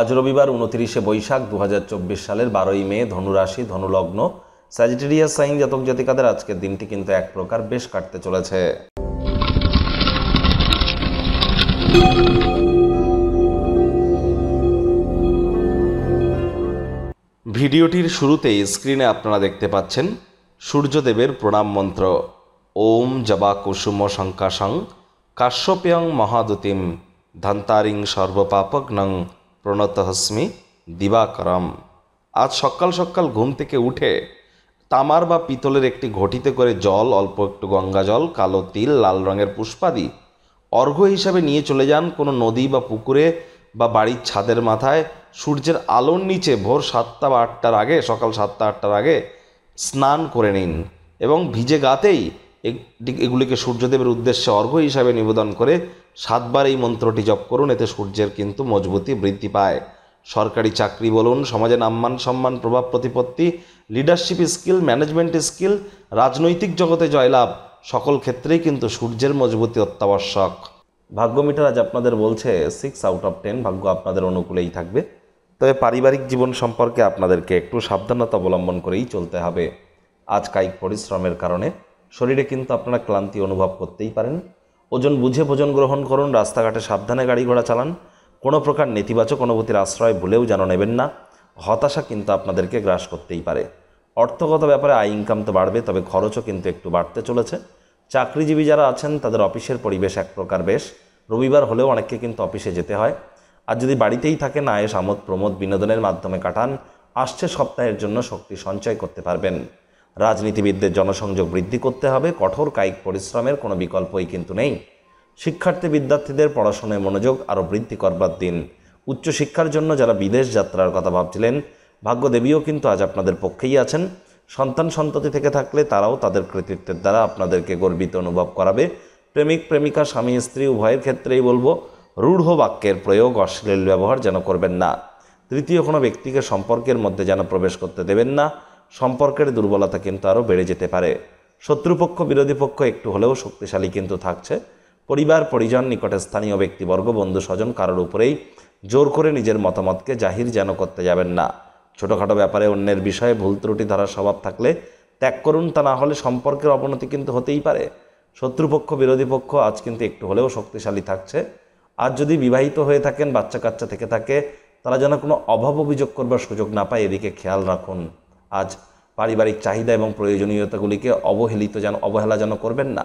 আজ রবিবার উনতিরিশে বৈশাখ দু হাজার চব্বিশ সালের বারোই মে, ধনুরাশি, ধনুলগ্ন স্যাজিটেরিয়াস সাইন জাতক জাতিকাদের আজকের দিনটি কিন্তু এক প্রকার বেশ কাটতে চলেছে। ভিডিওটির শুরুতেই স্ক্রিনে আপনারা দেখতে পাচ্ছেন সূর্যদেবের প্রণাম মন্ত্র। ওম জবা কুসুম শঙ্কাশং কাশ্যপ্যং মহাদুতিম ধন্তারিং সর্বপাপগ্নং প্রণতহস্মি দিবাকরম। আজ সকাল সকাল ঘুম থেকে উঠে তামার বা পিতলের একটি ঘটিতে করে জল, অল্প একটু গঙ্গা জল, কালো তিল, লাল রঙের পুষ্পাদি অর্ঘ্য হিসাবে নিয়ে চলে যান কোনো নদী বা পুকুরে বা বাড়ির ছাদের মাথায়। সূর্যের আলোর নিচে ভোর সাতটা বা আটটার আগে, সকাল সাতটা আটটার আগে স্নান করে নিন এবং ভিজে গাতেই এগুলিকে সূর্যদেবের উদ্দেশ্যে অর্ঘ্য হিসাবে নিবেদন করে সাতবার এই মন্ত্রটি জপ করুন, এতে সূর্যের কিন্তু মজবুতি বৃদ্ধি পায়। সরকারি চাকরি বলুন সমাজে নাম্মান সম্মান, প্রভাব প্রতিপত্তি লিডারশিপ স্কিল ম্যানেজমেন্ট স্কিল রাজনৈতিক জগতে জয়লাভ, সকল ক্ষেত্রেই কিন্তু সূর্যের মজবুতি অত্যাবশ্যক। ভাগ্য মিটার আজ আপনাদের বলছে সিক্স আউট অফ টেন ভাগ্য আপনাদের অনুকূলেই থাকবে। তবে পারিবারিক জীবন সম্পর্কে আপনাদেরকে একটু সাবধানতা অবলম্বন করেই চলতে হবে। আজ কায়িক পরিশ্রমের কারণে শরীরে কিন্তু আপনারা ক্লান্তি অনুভব করতেই পারেন। ওজন বুঝে ভোজন গ্রহণ করুন, রাস্তাঘাটে সাবধানে গাড়ি ঘোড়া চালান। কোনো প্রকার নেতিবাচক অনুভূতির আশ্রয় ভুলেও যেন নেবেন না। হতাশা কিন্তু আপনাদেরকে গ্রাস করতেই পারে। অর্থগত ব্যাপারে আয় ইনকাম তো বাড়বে, তবে খরচও কিন্তু একটু বাড়তে চলেছে। চাকরিজীবী যারা আছেন, তাদের অফিসের পরিবেশ এক প্রকার বেশ। রবিবার হলেও অনেককে কিন্তু অফিসে যেতে হয়। আর যদি বাড়িতেই থাকেন আয়েস আমোদ প্রমোদ বিনোদনের মাধ্যমে কাটান। আসছে সপ্তাহের জন্য শক্তি সঞ্চয় করতে পারবেন। রাজনীতিবিদদের জনসংযোগ বৃদ্ধি করতে হবে, কঠোর কায়িক পরিশ্রমের কোনো বিকল্পই কিন্তু নেই। শিক্ষার্থী বিদ্যার্থীদের পড়াশোনায় মনোযোগ আরও বৃদ্ধি করবার দিন। উচ্চশিক্ষার জন্য যারা বিদেশ যাত্রার কথা ভাবছিলেন, ভাগ্যদেবীও কিন্তু আজ আপনাদের পক্ষেই আছেন। সন্তান সন্ততি থেকে থাকলে তারাও তাদের কৃতিত্বের দ্বারা আপনাদেরকে গর্বিত অনুভব করাবে। প্রেমিক, প্রেমিকা, স্বামী, স্ত্রী, উভয়ের ক্ষেত্রেই বলব, রূঢ় বাক্যের প্রয়োগ অশ্লীল ব্যবহার যেন করবেন না। তৃতীয় কোনো ব্যক্তিকে সম্পর্কের মধ্যে যেন প্রবেশ করতে দেবেন না। সম্পর্কের দুর্বলতা কিন্তু আরও বেড়ে যেতে পারে। শত্রুপক্ষ, বিরোধী পক্ষ একটু হলেও শক্তিশালী কিন্তু থাকছে। পরিবার, পরিজন, নিকটে স্থানীয় ব্যক্তিবর্গ, বন্ধু, স্বজন কারোর উপরেই জোর করে নিজের মতামতকে জাহির যেন করতে যাবেন না। ছোটোখাটো ব্যাপারে অন্যের বিষয়ে ভুল ত্রুটি ধরার স্বভাব থাকলে ত্যাগ করুন, তা না হলে সম্পর্কের অবনতি কিন্তু হতেই পারে। শত্রুপক্ষ, বিরোধী পক্ষ আজ কিন্তু একটু হলেও শক্তিশালী থাকছে। আর যদি বিবাহিত হয়ে থাকেন বাচ্চা কাচ্চা থেকে থাকে, তারা যেন কোনো অভাব অভিযোগ করবার সুযোগ না পায়, এদিকে খেয়াল রাখুন। আজ পারিবারিক চাহিদা এবং প্রয়োজনীয়তাগুলিকে অবহেলিত যেন অবহেলা যেন করবেন না।